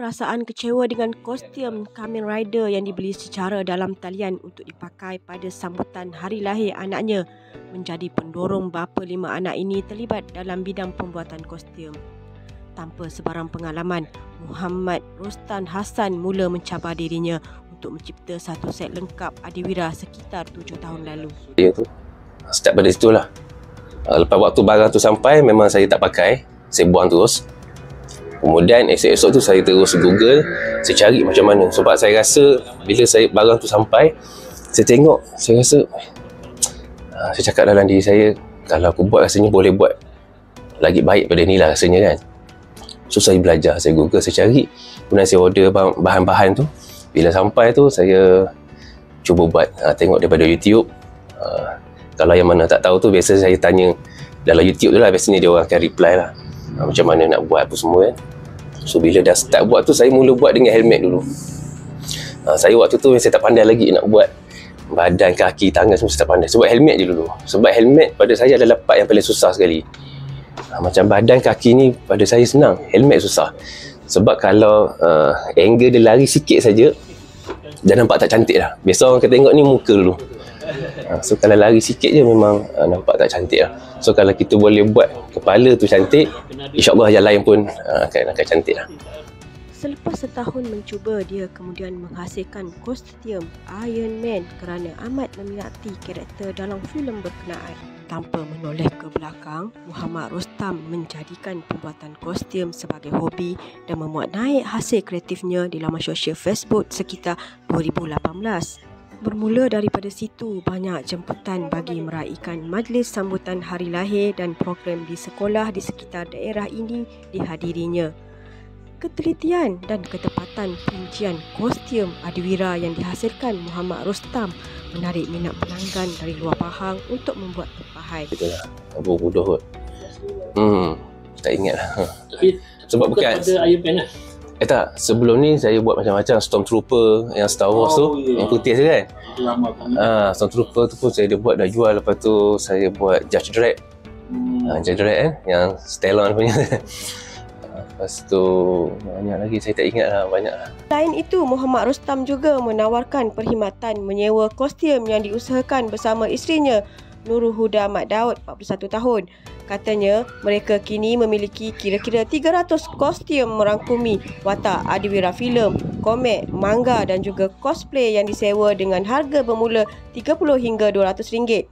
perasaan kecewa dengan kostum Kamen Rider yang dibeli secara dalam talian untuk dipakai pada sambutan hari lahir anaknya menjadi pendorong bapa lima anak ini terlibat dalam bidang pembuatan kostum. Tanpa sebarang pengalaman, Muhammad Rostan Hassan mula mencabar dirinya untuk mencipta satu set lengkap adiwira sekitar tujuh tahun lalu. Ya tu. Start pada situlah. Lepas waktu barang tu sampai, memang saya tak pakai. Saya buang terus. Kemudian esok-esok tu saya terus Google, saya cari macam mana. Sebab saya rasa bila saya barang tu sampai, saya tengok, saya rasa uh, saya cakap dalam diri saya, kalau aku buat rasanya boleh buat lagi baik pada ni lah rasanya kan. So saya belajar, saya Google, saya cari. Kemudian saya order bahan-bahan tu. Bila sampai tu, saya cuba buat, uh, tengok daripada YouTube. Uh, kalau yang mana tak tahu tu, biasa saya tanya dalam YouTube tu lah, biasanya dia orang akan reply lah. Uh, macam mana nak buat apa semua kan. So bila dah start buat tu saya mula buat dengan helmet dulu. Ha, saya waktu tu saya tak pandai lagi nak buat badan, kaki, tangan semua saya tak pandai. Sebab helmet je dulu. Sebab helmet pada saya adalah part yang paling susah sekali. Ha, macam badan, kaki ni pada saya senang. Helmet susah. Sebab kalau uh, angle dia lari sikit saja, dah nampak tak cantik dah. Biasa orang kata tengok ni muka dulu. Ha, so kalau lari sikit je memang uh, nampak tak cantik lah. So kalau kita boleh buat kepala tu cantik, insyaAllah yang lain pun uh, akan, akan cantik lah. Selepas setahun mencuba, dia kemudian menghasilkan kostum Iron Man kerana amat meminati karakter dalam filem berkenaan. Tanpa menoleh ke belakang, Muhammad Rostam menjadikan pembuatan kostum sebagai hobi dan memuat naik hasil kreatifnya di laman sosial Facebook sekitar 2018. Bermula daripada situ, banyak jemputan bagi meraihkan majlis sambutan hari lahir dan program di sekolah di sekitar daerah ini dihadirinya. Ketelitian dan ketepatan perincian kostum adiwira yang dihasilkan Muhammad Rostam menarik minat pelanggan dari luar Pahang untuk membuat tempahan. Abu bodoh kot. Hmm, tak ingat lah. Tapi, sebab bukan... Ada Iron Man lah. Eh tak, sebelum ni saya buat macam-macam Stormtrooper yang Star Wars oh, tu, yeah. yang putih tu kan. Ah, Stormtrooper tu pun saya dah buat dah jual lepas tu saya buat Judge Dredd. Hmm. Ah, Judge Dredd kan, yang Stellan punya. Lepas tu banyak lagi saya tak ingat lah banyak lah. Selain itu Muhammad Rostam juga menawarkan perkhidmatan menyewa kostum yang diusahakan bersama isterinya Nurul Huda Ahmad Daud 41 tahun. Katanya mereka kini memiliki kira-kira 300 kostum merangkumi watak adiwira filem, komik, manga dan juga cosplay yang disewa dengan harga bermula 30 hingga 200 ringgit.